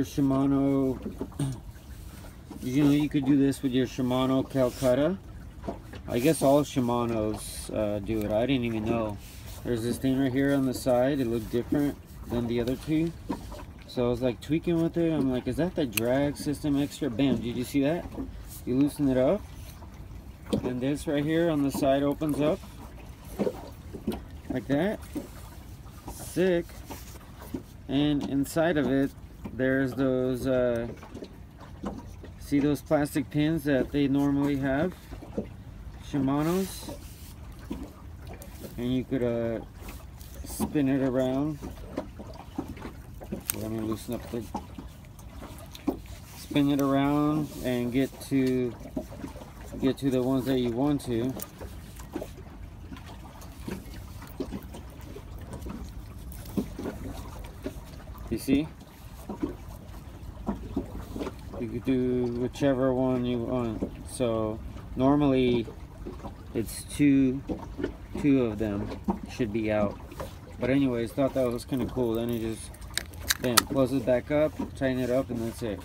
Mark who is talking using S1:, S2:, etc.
S1: Your Shimano, you know you could do this with your Shimano Calcutta? I guess all Shimanos uh, do it. I didn't even know. There's this thing right here on the side. It looked different than the other two. So I was like tweaking with it. I'm like, is that the drag system extra? Bam, did you see that? You loosen it up. And this right here on the side opens up. Like that. Sick. And inside of it, there's those, uh, see those plastic pins that they normally have? Shimano's. And you could uh, spin it around. Let me loosen up the, spin it around and get to, get to the ones that you want to. You see? you could do whichever one you want. So normally it's two two of them should be out. But anyways thought that was kind of cool. Then you just bam close it back up tighten it up and that's it.